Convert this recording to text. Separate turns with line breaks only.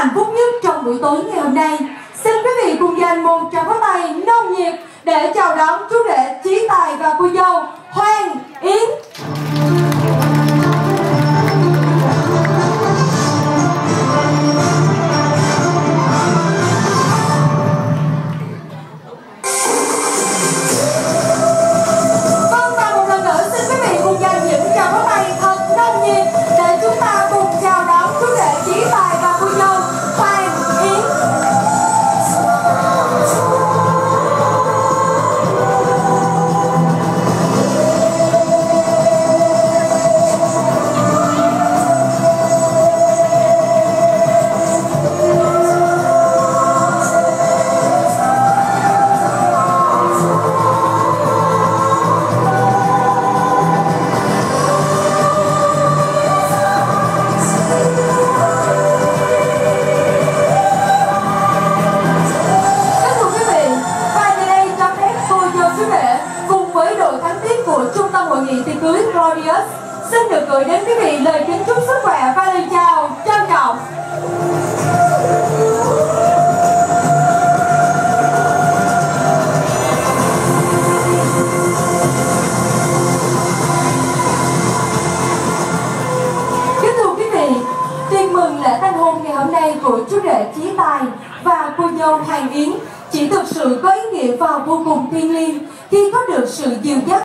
hạnh phúc nhất trong buổi tối ngày hôm nay. Xin quý vị cùng dành một tràng pháo tay nồng nhiệt để chào đón chú cưới Glorious xin được gửi đến quý vị lời kính chúc sức khỏe và lời chào trân trọng. Kính thưa quý vị, tiệc mừng lễ tân hôn ngày hôm nay của chú rể Chí Tài và cô dâu Hoàng Yến chỉ thực sự có ý nghĩa và vô cùng thiêng liêng khi có được sự dìu dắt